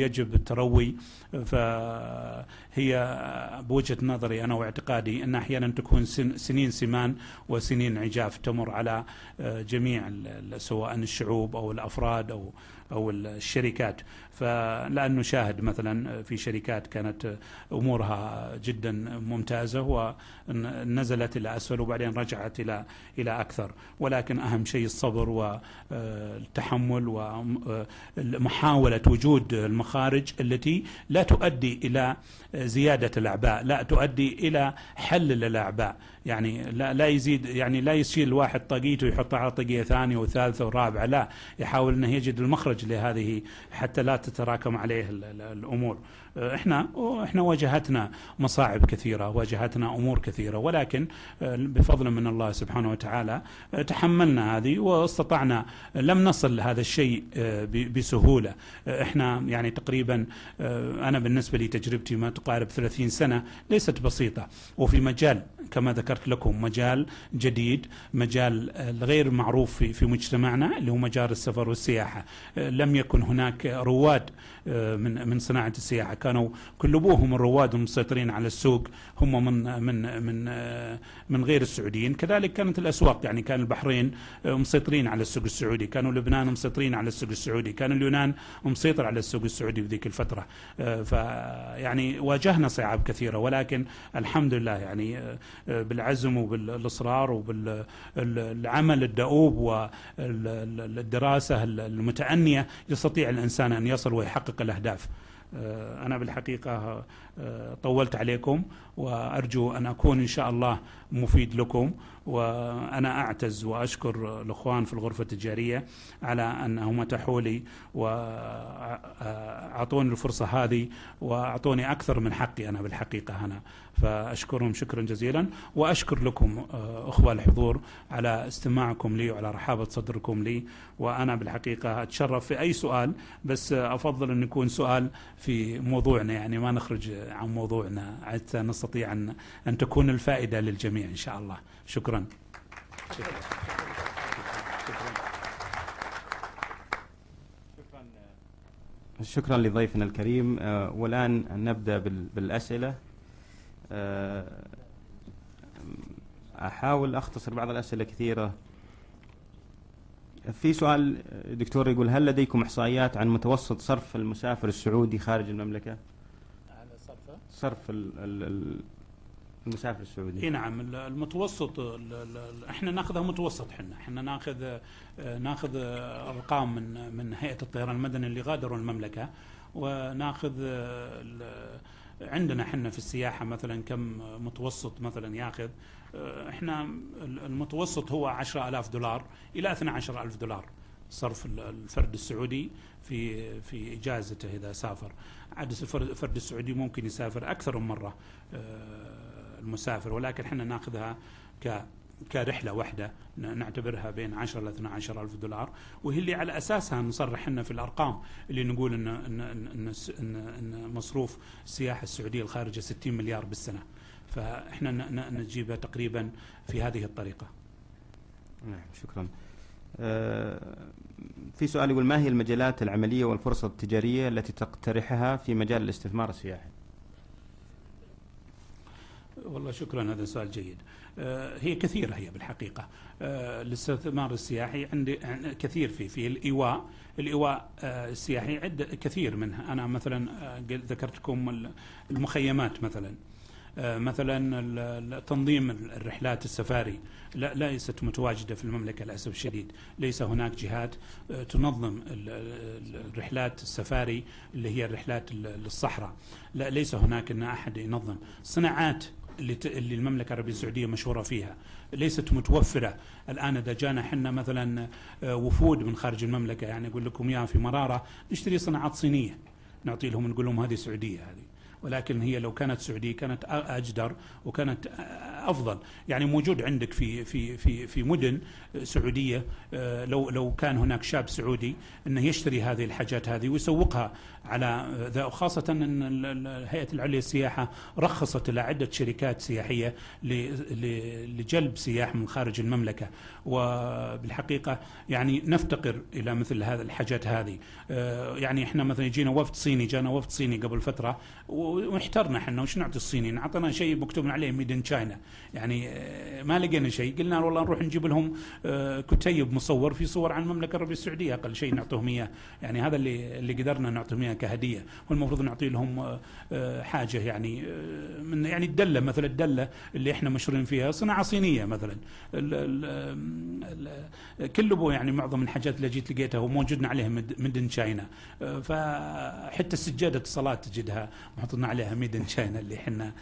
يجب التروي. فهي بوجهة نظري أنا واعتقادي أن أحيانا تكون سنين سمان وسنين عجاف تمر على جميع سواء الشعوب أو الأفراد أو أو الشركات. فلأن نشاهد مثلا في شركات كانت أمورها جدا ممتازة ونزلت إلى أسفل وبعدين رجعت إلى إلى أكثر. ولكن أهم شيء الصبر والتحمل ومحاوله وجود المخارج التي لا تؤدي إلى زيادة الأعباء لا تؤدي إلى حل الاعباء يعني لا لا يزيد يعني لا يشيل الواحد طاقيته ويحطها على طاقية ثانية وثالثة ورابعة لا. يحاول إنه يجد المخرج لهذه حتى لا تتراكم عليه الأمور. إحنا إحنا واجهتنا مصاعب كثيرة واجهتنا أمور كثيرة ولكن بفضل من الله سبحانه وتعالى تحملنا هذه واستطعنا لم نصل لهذا الشيء بسهولة. إحنا يعني تقريبا أنا بالنسبة لي تجربتي ما تقارب 30 سنة ليست بسيطة. وفي مجال كما ذكرت لكم مجال جديد مجال غير معروف في مجتمعنا اللي هو مجال السفر والسياحة. لم يكن هناك رواد من من صناعة السياحة. كانوا كل أبوهم الرواد المسيطرين على السوق. هم من من من من غير السعوديين. كذلك كانت الأسواق يعني كان البحرين مسيطرين على السوق السعودي. كانوا لبنان مسيطرين على السوق السعودي. كان اليونان مسيطر على السوق السعودي في ذيك الفترة. فيعني واجهنا صعاب كثيرة ولكن الحمد لله يعني بالعزم وبالإصرار وبالعمل الدؤوب والدراسه المتأنية يستطيع الإنسان أن يصل ويحقق الأهداف. أنا بالحقيقة طولت عليكم وأرجو أن أكون إن شاء الله مفيد لكم وأنا أعتز وأشكر الأخوان في الغرفة التجارية على أنهم أتاحوا لي وأعطوني الفرصة هذه وأعطوني أكثر من حقي أنا بالحقيقة. هنا فأشكرهم شكرا جزيلا وأشكر لكم أخوة الحضور على استماعكم لي وعلى رحابة صدركم لي. وأنا بالحقيقة أتشرف في أي سؤال بس أفضل أن يكون سؤال في موضوعنا يعني ما نخرج عن موضوعنا. حتى نستطيع أن أن تكون الفائدة للجميع إن شاء الله. شكرا. شكرا شكرا لضيفنا الكريم. والآن نبدأ بالأسئلة. أحاول أختصر بعض الأسئلة كثيرة في سؤال دكتور يقول هل لديكم إحصائيات عن متوسط صرف المسافر السعودي خارج المملكة؟ على صرفه؟ صرف المسافر السعودي إي نعم المتوسط إحنا ناخذها متوسط إحنا إحنا ناخذ ناخذ أرقام من من هيئة الطيران المدني اللي غادروا المملكة وناخذ عندنا إحنا في السياحة مثلا كم متوسط مثلا ياخذ إحنا المتوسط هو 10000 دولار إلى 12000 دولار صرف الفرد السعودي في في إجازته إذا سافر. عاد الفرد السعودي ممكن يسافر أكثر من مرة المسافر ولكن إحنا ناخذها كرحلة واحدة نعتبرها بين 10 ل 12 ألف دولار وهي اللي على أساسها نصرح لنا في الأرقام اللي نقول إن, إن, إن, إن, إن مصروف السياحة السعودية الخارجة 60 مليار بالسنة. فإحنا نجيبها تقريبا في هذه الطريقة. نعم شكرا. في سؤال يقول ما هي المجالات العملية والفرص التجارية التي تقترحها في مجال الاستثمار السياحي؟ والله شكرا هذا سؤال جيد. هي كثيرة هي بالحقيقة. الاستثمار السياحي عندي كثير في في الإيواء. الإيواء السياحي عدة كثير منها. أنا مثلا ذكرت لكم المخيمات مثلا. مثلا تنظيم الرحلات السفاري. لا ليست متواجدة في المملكة للأسف الشديد، ليس هناك جهات تنظم الرحلات السفاري اللي هي الرحلات للصحراء، لا ليس هناك إن أحد ينظم، صناعات اللي المملكة العربية السعودية مشهورة فيها ليست متوفرة. الآن إذا جانا إحنا مثلا وفود من خارج المملكة يعني أقول لكم إياها في مرارة نشتري صناعات صينية. نعطي لهم نقول لهم هذه سعودية هذه. ولكن هي لو كانت سعودية كانت أجدر وكانت أفضل. يعني موجود عندك في في في في مدن سعودية آه، لو لو كان هناك شاب سعودي إنه يشتري هذه الحاجات هذه ويسوقها على ذا وخاصه إن ال- ال- هيئة العليا للسياحة رخصت إلى عدة شركات سياحية لجلب سياح من خارج المملكة. وبالحقيقة يعني نفتقر إلى مثل هذه الحاجات هذه. آه، يعني إحنا مثلا يجينا وفد صيني جانا وفد صيني قبل فترة واحترنا إحنا. وش نعطي الصينيين؟ اعطينا شيء مكتوب عليه ميد ان تشاينا يعني آه، ما لقينا شيء. قلنا والله نروح نجيب لهم آه، كتيب مصور في صور عن المملكة العربيه السعودية. أقل شيء نعطيهم إياه. يعني هذا اللي اللي قدرنا نعطيهم إياه كهدية. والمفروض نعطي لهم آه، حاجة يعني من يعني الدلة مثلا الدلة اللي إحنا مشهورين فيها. صناعة صينية مثلا. ال كله يعني معظم الحاجات اللي جيت لقيتها وموجودنا عليها ميدن تشاينا فحتى سجاده الصلاه تجدها محطوطنا عليها ميدن تشاينا اللي إحنا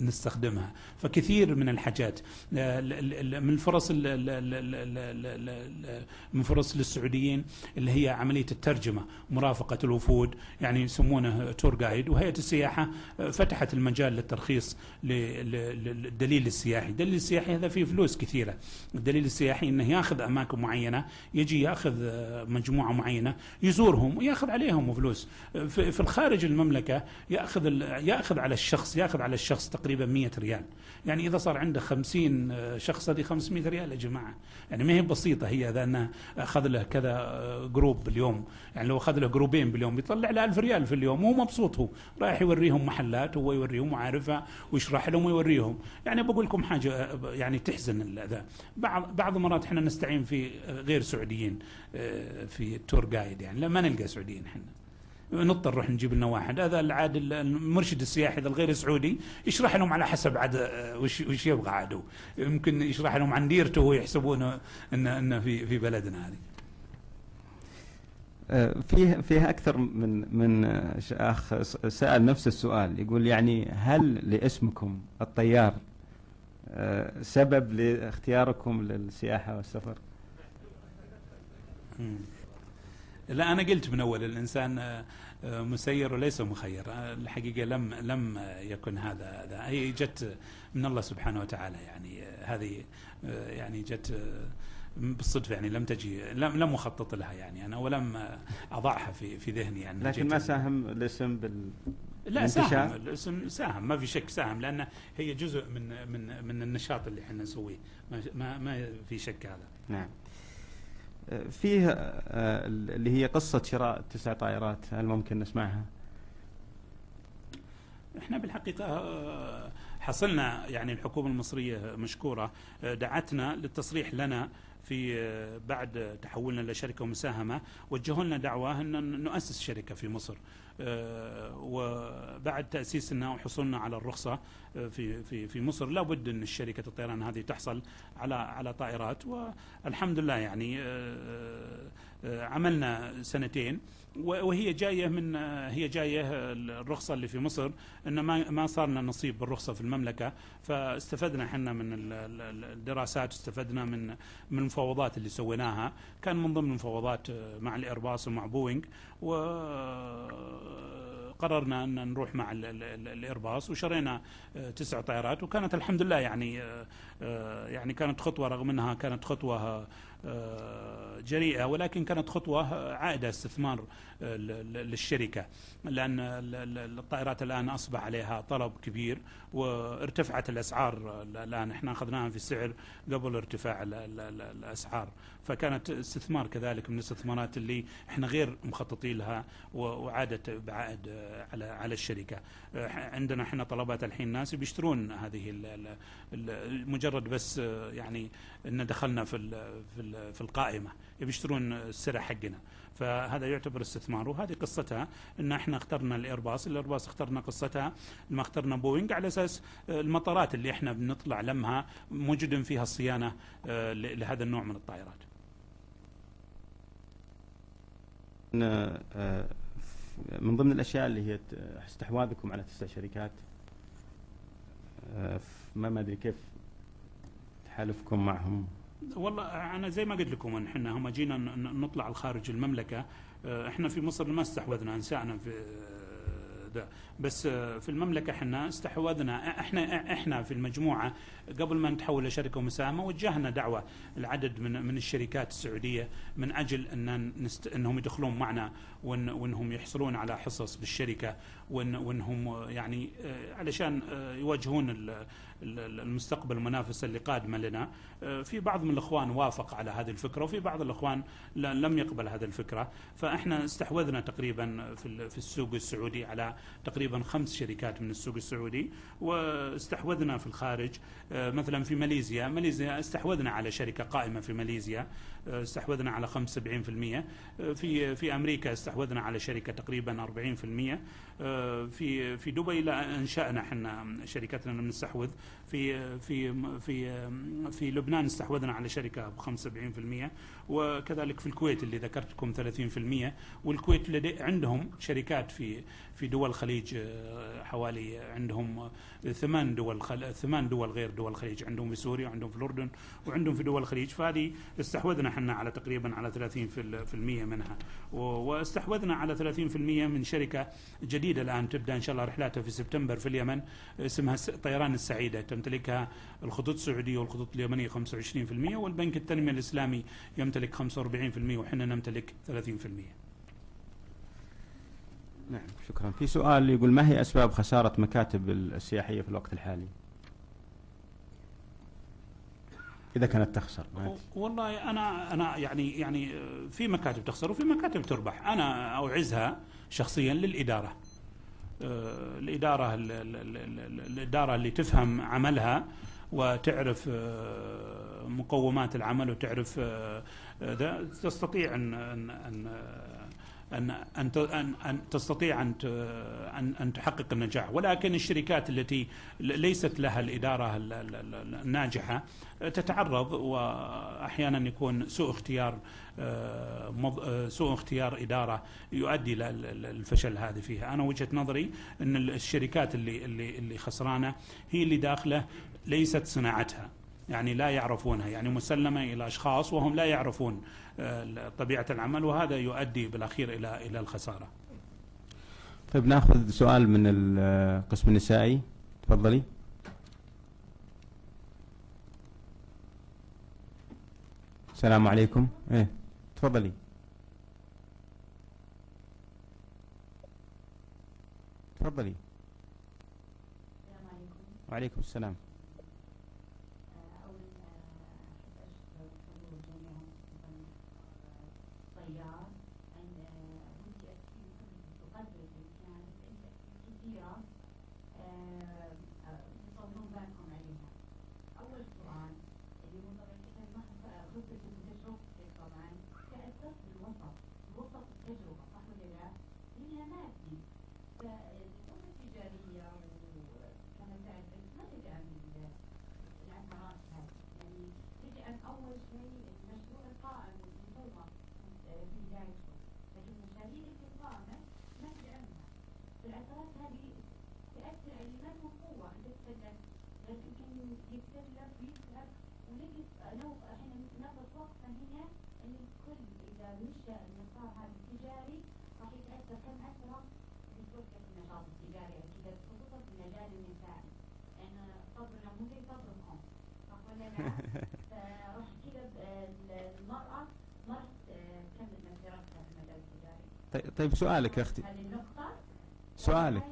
نستخدمها. فكثير من الحاجات. ال- ال- من الفرص ال- ال- ال- ال- ال- ال- من فرص للسعوديين اللي هي عملية الترجمة مرافقة الوفود يعني يسمونه تور جايد وهيئة السياحة آه، فتحت المجال للترخيص للدليل السياحي، الدليل السياحي هذا فيه فلوس كثيرة، الدليل السياحي إنه ياخذ أماكن معينة، يجي ياخذ آه، مجموعة معينة، يزورهم وياخذ عليهم فلوس، آه، في الخارج المملكة ياخذ ياخذ على الشخص ياخذ على الشخص تقريبا 100 ريال، يعني إذا صار عنده 50 آه، شخص هذه 500 ريال يا جماعة، يعني ما هي بسيطة هي إذا أنه أخذ له كذا آه، group باليوم، يعني لو أخذ له جروبين باليوم بيطلع له 1000 ريال في اليوم. وهو مبسوط هو، رايح يوريهم محلات هو يوريهم وعارفها ويشرح لهم ويوريهم، يعني بقول لكم حاجة آه، يعني تحزن ذا، بعض بعض المرات إحنا نستعين في آه، غير سعوديين آه، في ال tour guide يعني لا ما نلقى سعوديين إحنا. نضطر نروح نجيب لنا واحد. هذا العاد المرشد السياحي ذا الغير سعودي يشرح لهم على حسب عاد آه، وش وش يبغى عاد. يمكن يشرح لهم عن ديرته ويحسبونه انه انه في في بلدنا هذه. آه، فيه فيه أكثر من من آه، أخ سأل نفس السؤال. يقول يعني هل لاسمكم الطيار سبب لاختياركم للسياحة والسفر؟ لا أنا قلت من أول الإنسان آه، آه، مسير وليس مخير. آه، الحقيقة لم لم يكن هذا هذا. هي جت من الله سبحانه وتعالى يعني هذه يعني جت بالصدفة يعني لم تجي لم لم أخطط لها يعني أنا ولم أضعها في في ذهني يعني. لكن ما ساهم الاسم بال؟ لا؟ ساهم الاسم ساهم ما في شك ساهم لأن هي جزء من من من النشاط اللي إحنا نسويه. ما ما, ما في شك هذا. نعم. فيه آه، اللي هي قصة شراء تسع طائرات هل ممكن نسمعها؟ إحنا بالحقيقة آه، حصلنا يعني الحكومة المصرية مشكورة آه، دعتنا للتصريح لنا في آه، بعد تحولنا لشركه مساهمه وجهوا لنا دعوة إن نؤسس شركة في مصر آه، وبعد تاسيسنا وحصولنا على الرخصة آه، في في في مصر لابد إن شركه الطيران هذه تحصل على على طائرات والحمد لله يعني عملنا سنتين. وهي جاية من آه، هي جاية آه، الرخصة اللي في مصر ان ما ما صار لنا نصيب بالرخصة في المملكة. فاستفدنا إحنا من ال- ال- الدراسات استفدنا من من المفاوضات اللي سويناها. كان من ضمن المفاوضات آه، مع الإيرباص ومع بوينغ. و قررنا إن نروح مع ال- ال- ال- الإيرباص. وشرينا آه، تسع طائرات وكانت الحمد لله يعني آه، آه، يعني كانت خطوة رغم إنها كانت خطوة آه، جريئة ولكن كانت خطوة آه، عائدة استثمار آه، ل- ل- للشركة لأن ال- ال- الطائرات الآن أصبح عليها طلب كبير وارتفعت الأسعار آه، الآن. إحنا أخذناها في سعر قبل ارتفاع ال- ال- ال- الأسعار. فكانت استثمار كذلك من الاستثمارات اللي إحنا غير مخططين لها وعادت بعائد على على الشركة. آه، عندنا إحنا طلبات الحين ناس بيشترون هذه مجرد بس يعني إن دخلنا في في ال- في القائمة يشترون السلع حقنا. فهذا يعتبر استثمار. وهذه قصتها إن إحنا اخترنا الإيرباص الإيرباص اخترنا قصتها ما اخترنا بوينغ على أساس المطارات اللي إحنا بنطلع لمها موجود فيها الصيانة آه، لهذا النوع من الطائرات. آه، من ضمن الأشياء اللي هي استحواذكم على تسع شركات آه، ما ما أدري كيف تحالفكم معهم. والله أنا زي ما قلت لكم إحنا هم جينا نطلع لخارج المملكة. آه، إحنا في مصر ما استحوذنا انشانا في آه، بس آه، في المملكة إحنا استحوذنا إحنا إحنا في المجموعة قبل ما نتحول لشركة مساهمه وجهنا دعوة لعدد من من الشركات السعودية من أجل أن نست أنهم يدخلون معنا وإن وأنهم يحصلون على حصص بالشركة وإن وأنهم يعني آه، علشان آه، يواجهون ال- ال- المستقبل المنافسه اللي قادمة لنا. آه، في بعض من الإخوان وافق على هذه الفكرة وفي بعض الإخوان لم يقبل هذه الفكرة. فإحنا استحوذنا تقريبا في السوق السعودي على تقريبا خمس شركات من السوق السعودي واستحوذنا في الخارج. آه، مثلا في ماليزيا. ماليزيا استحوذنا على شركة قائمة في ماليزيا آه، استحوذنا على 75% آه، في في أمريكا استحوذنا على شركة تقريبا 40% آه، في في دبي لا أنشأنا إحنا شركتنا بنستحوذ في في في في لبنان استحوذنا على شركة ب 75% وكذلك في الكويت اللي ذكرتكم 30% والكويت لدي عندهم شركات في في دول الخليج آه، حوالي عندهم آه، ثمان دول خل... ثمان دول غير دول الخليج عندهم في سوريا وعندهم في الأردن وعندهم في دول الخليج فهذه استحوذنا إحنا على تقريبا على 30% في ال- في المية منها. واستحوذنا على 30% من شركة جديدة الآن تبدأ إن شاء الله رحلاتها في سبتمبر في اليمن اسمها طيران السعيدة. تمتلكها الخطوط السعودية والخطوط اليمنية 25% والبنك التنمية الإسلامي يمتلك 45% وحنا نمتلك 30%. نعم شكرا. في سؤال يقول ما هي أسباب خسارة مكاتب السياحية في الوقت الحالي؟ إذا كانت تخسر. والله أنا أنا يعني يعني في مكاتب تخسر وفي مكاتب تربح. أنا اوعزها شخصيا للإدارة. آه، الإدارة ال- ال- ال- ال- الإدارة اللي تفهم عملها وتعرف آه، مقومات العمل وتعرف آه، تستطيع أن أن ان أن ان تستطيع أن ان أن تحقق النجاح ولكن الشركات التي ليست لها الإدارة ال- ال- ال- الناجحة تتعرض وأحيانا يكون سوء اختيار آه، آه، سوء اختيار إدارة يؤدي إلى ال- ال- الفشل هذه فيها، أنا وجهة نظري أن ال- الشركات اللي اللي اللي خسرانة هي اللي داخلة ليست صناعتها. يعني لا يعرفونها يعني مسلمة إلى أشخاص وهم لا يعرفون آه، طبيعة العمل وهذا يؤدي بالأخير إلى إلى الخسارة. طيب نأخذ سؤال من القسم النسائي. تفضلي. السلام عليكم. إيه تفضلي. تفضلي. السلام عليكم. وعليكم السلام. طيار أن بقدر الإمكان أسئلة كثيرة تصورون بالكم عليها أول سؤال اللي هو طبعا خبرتك وتجربتك طبعا تأثرت بالوسط وسط التجربة صح ولا لا؟ لأنها مادي فالأمة التجارية وكما تعرف ما تدعم ال- العقارات هذه يعني تدعم أول شيء المشروع القائم المنظومة آه، في بدايته لكن المشاريع اللي قائمة ما تدعمها فالعقارات هذه تأثر على والقوة أنت تصدق بس يمكن يتكلف ويتعب ونقف لو إحنا نقف وقفة هنا إن الكل إذا مشى المسار هذا التجاري راح يتأثر كم أثرة في فرصة النشاط التجاري أكيد خصوصا في المجال النسائي لأن صبرنا مو زي صبركم. صح ولا لا؟ فراح كذا المرأة ما راح تكمل مسيرتها في المجال التجاري طيب, طيب سؤالك يا أختي. هذه النقطة. سؤالك.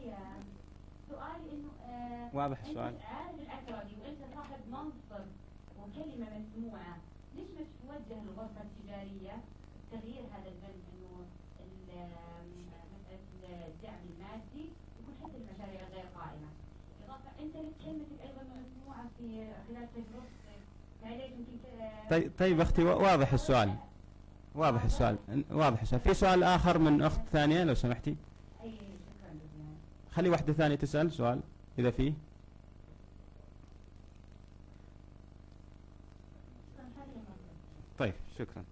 سؤالي إنه آه واضح أنت السؤال. عارف العقربي وأنت صاحب منصب وكلمة مسموعة. ليش ما تتوجه للغرفة التجارية تغيير هذا البند إنه ال- مسألة الدعم المادي يكون حتى المشاريع غير قائمة؟ إضافة أنت لك كلمتك أيضا مسموعة في خلال تجربتك. ك- طيب طيب أختي وا- واضح السؤال. واضح السؤال واضح السؤال. في سؤال آخر من أخت ثانية لو سمحتي؟ خلي واحدة ثانية تسأل سؤال إذا فيه طيب شكرا.